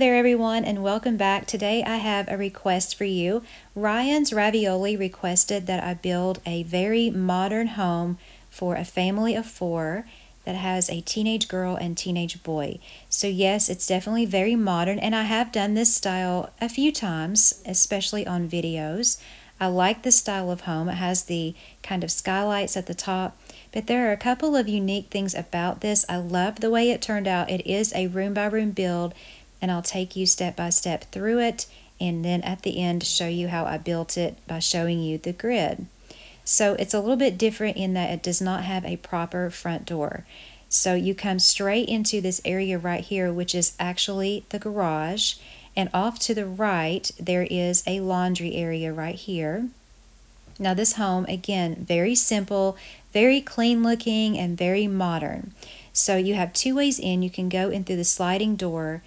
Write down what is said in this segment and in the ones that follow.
there, everyone, and welcome back. Today I have a request for you. Ryan's Ravioli requested that I build a very modern home for a family of four that has a teenage girl and teenage boy. So, yes, it's definitely very modern, and I have done this style a few times, especially on videos. I like the style of home. It has the kind of skylights at the top, but there are a couple of unique things about this. I love the way it turned out. It is a room by room build and I'll take you step by step through it and then at the end show you how I built it by showing you the grid. So it's a little bit different in that it does not have a proper front door. So you come straight into this area right here, which is actually the garage. And off to the right, there is a laundry area right here. Now this home, again, very simple, very clean looking, and very modern. So you have two ways in. You can go in through the sliding door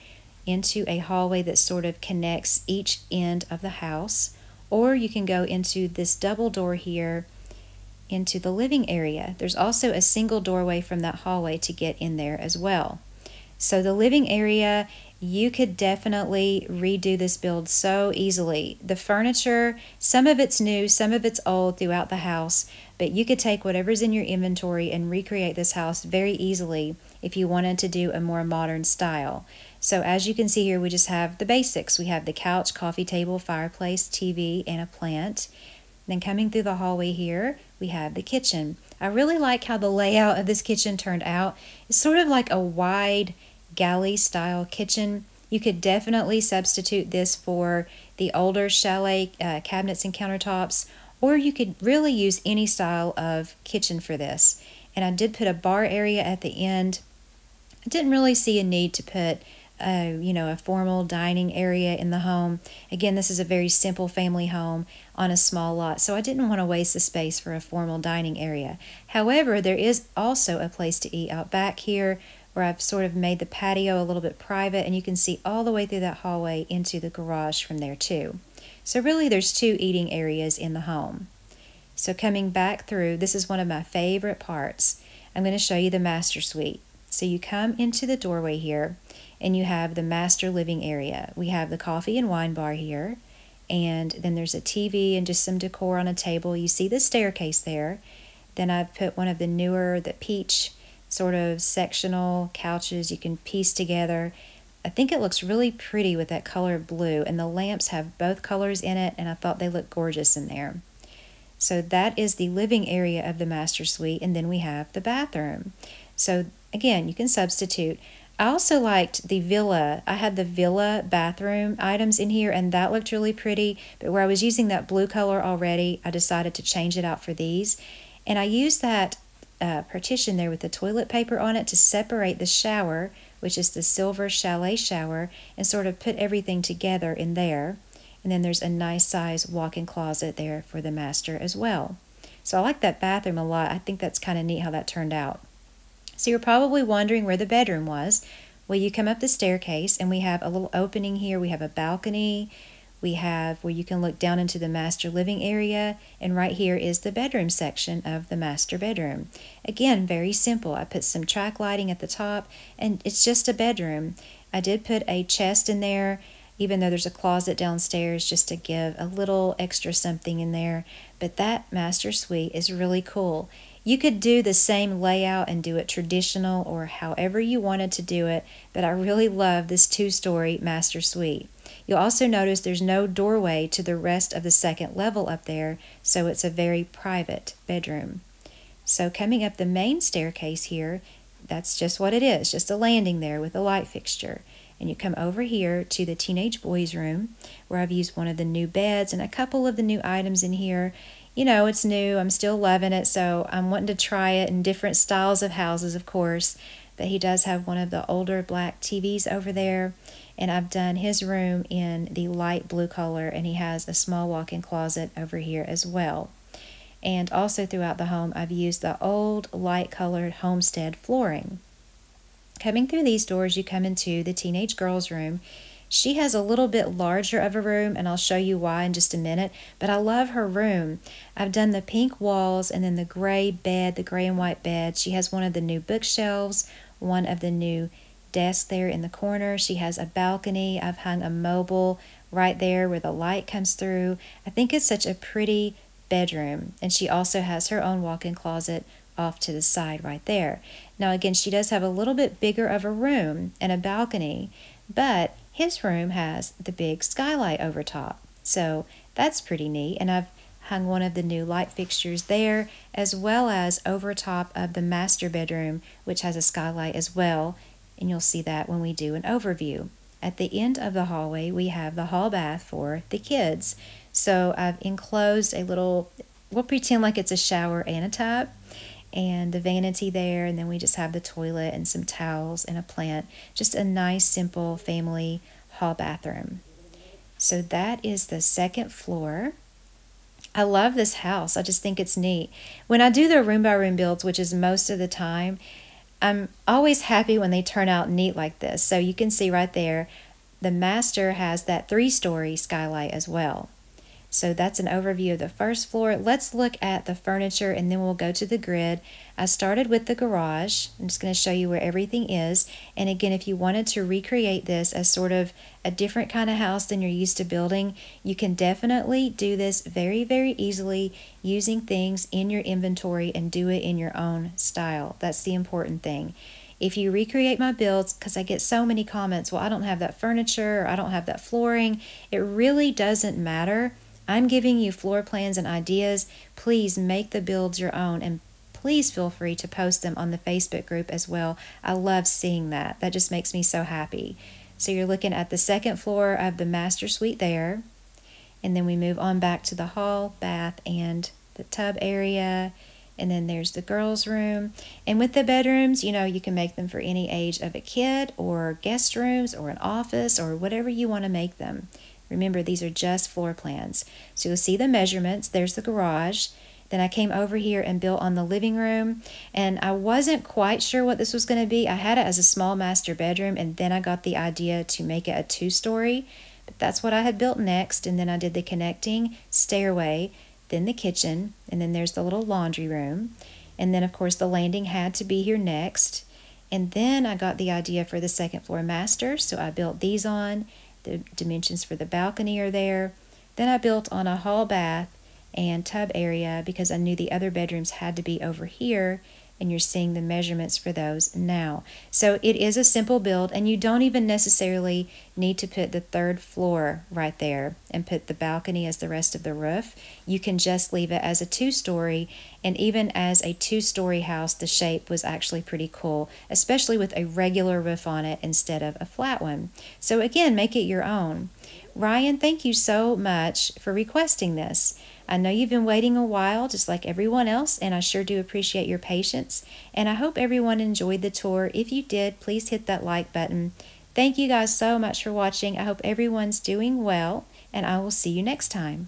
into a hallway that sort of connects each end of the house, or you can go into this double door here into the living area. There's also a single doorway from that hallway to get in there as well. So the living area, you could definitely redo this build so easily. The furniture, some of it's new, some of it's old throughout the house, but you could take whatever's in your inventory and recreate this house very easily if you wanted to do a more modern style. So as you can see here, we just have the basics. We have the couch, coffee table, fireplace, TV, and a plant. Then coming through the hallway here, we have the kitchen. I really like how the layout of this kitchen turned out. It's sort of like a wide galley style kitchen. You could definitely substitute this for the older chalet uh, cabinets and countertops, or you could really use any style of kitchen for this. And I did put a bar area at the end. I didn't really see a need to put a, you know, a formal dining area in the home. Again, this is a very simple family home on a small lot, so I didn't want to waste the space for a formal dining area. However, there is also a place to eat out back here where I've sort of made the patio a little bit private and you can see all the way through that hallway into the garage from there too. So really there's two eating areas in the home. So coming back through, this is one of my favorite parts. I'm going to show you the master suite. So you come into the doorway here and you have the master living area. We have the coffee and wine bar here, and then there's a TV and just some decor on a table. You see the staircase there. Then I've put one of the newer, the peach sort of sectional couches you can piece together. I think it looks really pretty with that color of blue, and the lamps have both colors in it, and I thought they looked gorgeous in there. So that is the living area of the master suite, and then we have the bathroom. So again, you can substitute. I also liked the villa. I had the villa bathroom items in here, and that looked really pretty. But where I was using that blue color already, I decided to change it out for these. And I used that uh, partition there with the toilet paper on it to separate the shower, which is the silver chalet shower, and sort of put everything together in there. And then there's a nice size walk-in closet there for the master as well. So I like that bathroom a lot. I think that's kind of neat how that turned out. So you're probably wondering where the bedroom was. Well, you come up the staircase and we have a little opening here. We have a balcony. We have where you can look down into the master living area. And right here is the bedroom section of the master bedroom. Again, very simple. I put some track lighting at the top and it's just a bedroom. I did put a chest in there even though there's a closet downstairs just to give a little extra something in there. But that master suite is really cool. You could do the same layout and do it traditional or however you wanted to do it, but I really love this two-story master suite. You'll also notice there's no doorway to the rest of the second level up there, so it's a very private bedroom. So coming up the main staircase here, that's just what it is, just a landing there with a light fixture. And you come over here to the teenage boys room where I've used one of the new beds and a couple of the new items in here you know, it's new. I'm still loving it, so I'm wanting to try it in different styles of houses, of course. But he does have one of the older black TVs over there, and I've done his room in the light blue color, and he has a small walk in closet over here as well. And also throughout the home, I've used the old light colored homestead flooring. Coming through these doors, you come into the teenage girl's room she has a little bit larger of a room, and I'll show you why in just a minute, but I love her room. I've done the pink walls and then the gray bed, the gray and white bed. She has one of the new bookshelves, one of the new desk there in the corner. She has a balcony. I've hung a mobile right there where the light comes through. I think it's such a pretty bedroom. And she also has her own walk in closet off to the side right there. Now, again, she does have a little bit bigger of a room and a balcony, but his room has the big skylight over top. So that's pretty neat. And I've hung one of the new light fixtures there, as well as over top of the master bedroom, which has a skylight as well. And you'll see that when we do an overview. At the end of the hallway, we have the hall bath for the kids. So I've enclosed a little, we'll pretend like it's a shower and a tub, and the vanity there, and then we just have the toilet and some towels and a plant. Just a nice, simple family hall bathroom. So that is the second floor. I love this house. I just think it's neat. When I do the room by room builds, which is most of the time, I'm always happy when they turn out neat like this. So you can see right there, the master has that three story skylight as well. So that's an overview of the first floor. Let's look at the furniture and then we'll go to the grid. I started with the garage. I'm just going to show you where everything is. And again, if you wanted to recreate this as sort of a different kind of house than you're used to building, you can definitely do this very, very easily using things in your inventory and do it in your own style. That's the important thing if you recreate my builds, because I get so many comments, well, I don't have that furniture, or I don't have that flooring, it really doesn't matter I'm giving you floor plans and ideas. Please make the builds your own and please feel free to post them on the Facebook group as well. I love seeing that. That just makes me so happy. So you're looking at the second floor of the master suite there. And then we move on back to the hall, bath, and the tub area. And then there's the girls' room. And with the bedrooms, you know, you can make them for any age of a kid or guest rooms or an office or whatever you want to make them. Remember, these are just floor plans. So you'll see the measurements. There's the garage. Then I came over here and built on the living room. And I wasn't quite sure what this was going to be. I had it as a small master bedroom, and then I got the idea to make it a two story. But that's what I had built next. And then I did the connecting stairway, then the kitchen, and then there's the little laundry room. And then, of course, the landing had to be here next. And then I got the idea for the second floor master, so I built these on the dimensions for the balcony are there. Then I built on a hall bath and tub area because I knew the other bedrooms had to be over here and you're seeing the measurements for those now. So it is a simple build and you don't even necessarily need to put the third floor right there and put the balcony as the rest of the roof. You can just leave it as a two-story and even as a two-story house the shape was actually pretty cool, especially with a regular roof on it instead of a flat one. So again, make it your own. Ryan, thank you so much for requesting this. I know you've been waiting a while, just like everyone else, and I sure do appreciate your patience. And I hope everyone enjoyed the tour. If you did, please hit that like button. Thank you guys so much for watching. I hope everyone's doing well, and I will see you next time.